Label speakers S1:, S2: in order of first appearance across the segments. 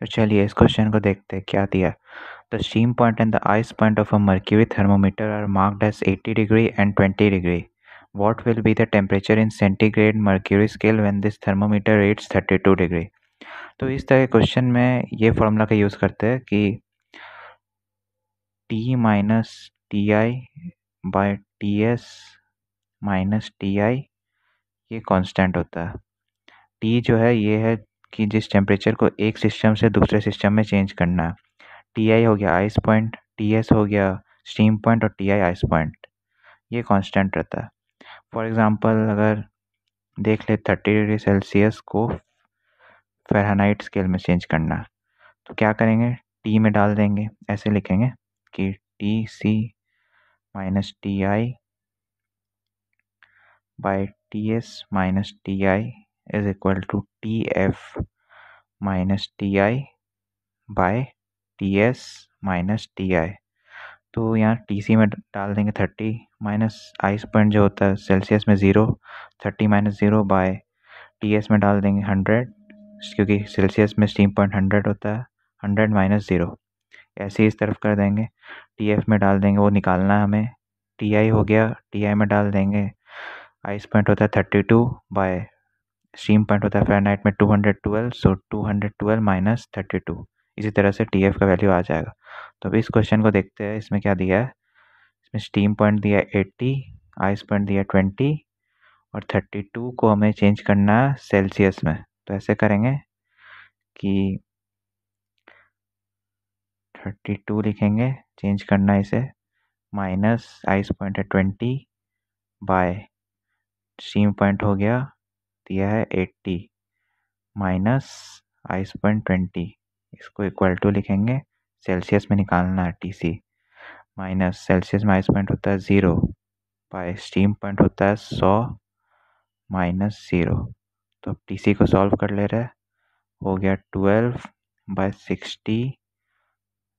S1: तो चलिए इस क्वेश्चन को देखते हैं क्या दिया। The steam point and the ice point of a mercury thermometer are marked as 80 degree and 20 degree what will be the temperature in centigrade mercury scale when this thermometer reads 32 degree तो इस तरह के question में ये formula का use करते हैं कि T minus T I by T S minus T I ये कांस्टेंट होता है। टी जो है, ये है कि जिस टेम्परेचर को एक सिस्टम से दूसरे सिस्टम में चेंज करना। है टी आई हो गया आइस पॉइंट टी एस हो गया स्टीम पॉइंट और टी आई आइस पॉइंट ये कांस्टेंट रहता है। फॉर एग्ज़ाम्पल अगर देख ले थर्टी डिग्री सेल्सियस को फ़ारेनहाइट स्केल में चेंज करना तो क्या करेंगे? टी में डाल देंगे। ऐसे लिखेंगे कि T C minus T I by T S minus T I equal to T F minus T I by T S minus T I तो यहाँ टी सी में डाल देंगे थर्टी माइनस आइस पॉइंट जो होता है सेल्सियस में zero thirty minus zero by T S में डाल देंगे हंड्रेड क्योंकि सेल्सियस में स्टीम पॉइंट हंड्रेड होता है हंड्रेड माइनस ज़ीरो ऐसे ही इस तरफ़ कर देंगे टी एफ़ में डाल देंगे, वो निकालना है हमें टी आई हो गया टी आई में डाल देंगे आइस पॉइंट होता है thirty two by steam point होता है फ़ारेनहाइट में two hundred twelve so two hundred twelve minus thirty two इसी तरह से टी एफ़ का वैल्यू आ जाएगा। तो अभी इस क्वेश्चन को देखते हैं, इसमें क्या दिया है? इसमें स्टीम पॉइंट दिया है एट्टी आइस पॉइंट दिया ट्वेंटी और थर्टी टू को हमें चेंज करना है सेल्सियस में। तो ऐसे करेंगे कि थर्टी टू लिखेंगे चेंज करना है इसे माइनस आइस पॉइंट है ट्वेंटी बाय स्टीम पॉइंट हो गया दिया है eighty minus ice point twenty. इसको इक्वल टू लिखेंगे सेल्सियस में निकालना है टी सी माइनस सेल्सियस में आइस पॉइंट होता है ज़ीरो, बाय स्टीम पॉइंट होता है सौ माइनस ज़ीरो। तो अब टी सी को सॉल्व कर ले रहे हैं। हो गया twelve by sixty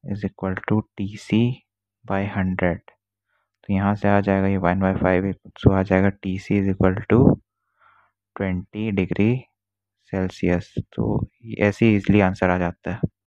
S1: is equal to T C by hundred. तो यहाँ से आ जाएगा ये वन बाई फाइव सो आ जाएगा T C is equal to twenty degree Celsius तो ऐसे ही इजली आंसर आ जाता है।